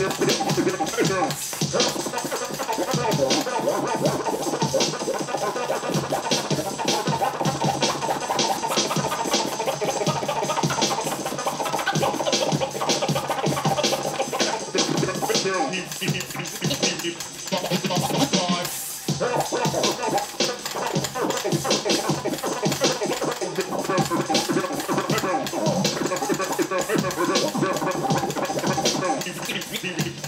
Help! Oh.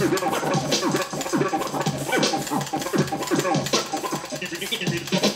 Thank you.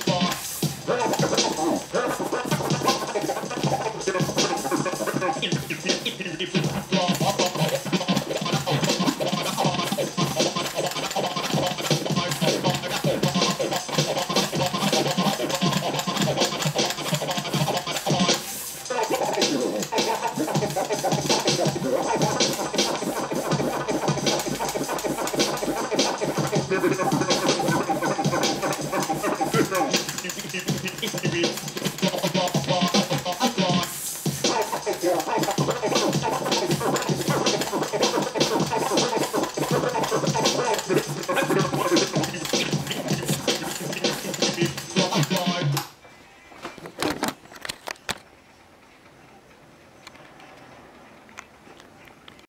Across.